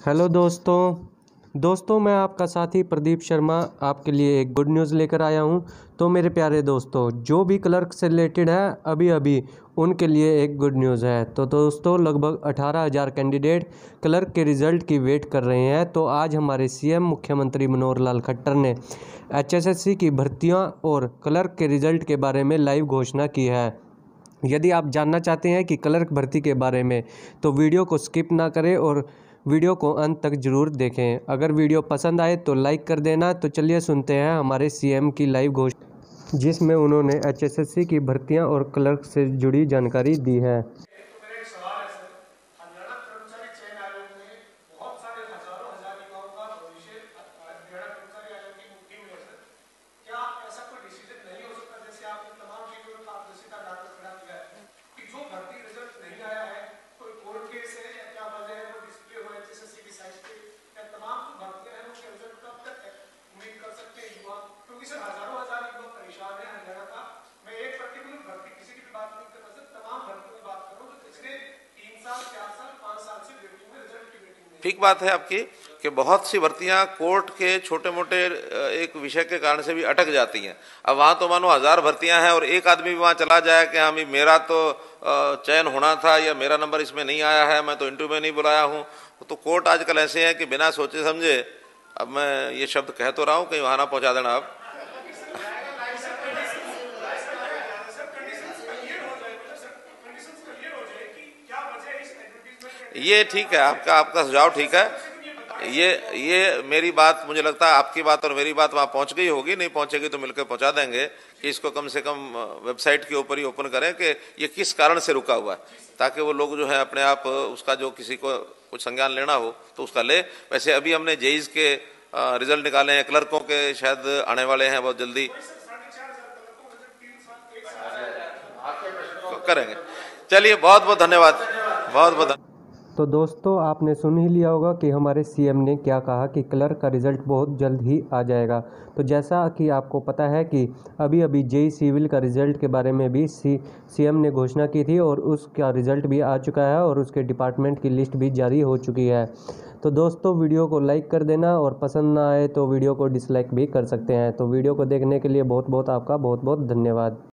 Hello दोस्तों। दोस्तों, मैं आपका साथी प्रदीप शर्मा आपके लिए एक गुड न्यूज़ लेकर आया हूँ। तो मेरे प्यारे दोस्तों, जो भी क्लर्क से रिलेटेड है अभी अभी उनके लिए एक गुड न्यूज़ है। तो दोस्तों, लगभग अठारह हज़ार कैंडिडेट क्लर्क के रिज़ल्ट की वेट कर रहे हैं। तो आज हमारे सीएम मुख्यमंत्री मनोहर लाल खट्टर ने एचएसएससी की भर्तियाँ और क्लर्क के रिज़ल्ट के बारे में लाइव घोषणा की है। यदि आप जानना चाहते हैं कि क्लर्क भर्ती के बारे में तो वीडियो को स्किप ना करें और वीडियो को अंत तक ज़रूर देखें। अगर वीडियो पसंद आए तो लाइक कर देना। तो चलिए सुनते हैं हमारे सीएम की लाइव घोषणा जिसमें उन्होंने एचएसएससी की भर्तियाँ और क्लर्क से जुड़ी जानकारी दी है। ठीक बात है आपकी कि बहुत सी भर्तियाँ कोर्ट के छोटे मोटे एक विषय के कारण से भी अटक जाती हैं। अब वहाँ तो मानो हज़ार भर्तियाँ हैं और एक आदमी भी वहाँ चला जाए कि हाँ मेरा तो चयन होना था या मेरा नंबर इसमें नहीं आया है, मैं तो इंटरव्यू में नहीं बुलाया हूँ। तो कोर्ट आजकल ऐसे है कि बिना सोचे समझे, अब मैं ये शब्द कह तो रहा हूँ, कहीं वहाँ ना पहुँचा देना आप। ये ठीक है, आपका आपका सुझाव ठीक है। ये ये मेरी बात, मुझे लगता है आपकी बात और मेरी बात वहाँ पहुँच गई होगी, नहीं पहुंचेगी तो मिलकर पहुँचा देंगे कि इसको कम से कम वेबसाइट के ऊपर ही ओपन करें कि ये किस कारण से रुका हुआ है, ताकि वो लोग जो है अपने आप, उसका जो किसी को कुछ संज्ञान लेना हो तो उसका ले। वैसे अभी हमने जेईज के रिज़ल्ट निकाले हैं, क्लर्कों के शायद आने वाले हैं बहुत जल्दी। करेंगे। चलिए, बहुत बहुत धन्यवाद, बहुत बहुत तो दोस्तों, आपने सुन ही लिया होगा कि हमारे सीएम ने क्या कहा कि क्लर्क का रिज़ल्ट बहुत जल्द ही आ जाएगा। तो जैसा कि आपको पता है कि अभी अभी जेई सिविल का रिज़ल्ट के बारे में भी सी सीएम ने घोषणा की थी और उसका रिज़ल्ट भी आ चुका है और उसके डिपार्टमेंट की लिस्ट भी जारी हो चुकी है। तो दोस्तों, वीडियो को लाइक कर देना और पसंद ना आए तो वीडियो को डिसलाइक भी कर सकते हैं। तो वीडियो को देखने के लिए बहुत बहुत आपका बहुत बहुत धन्यवाद।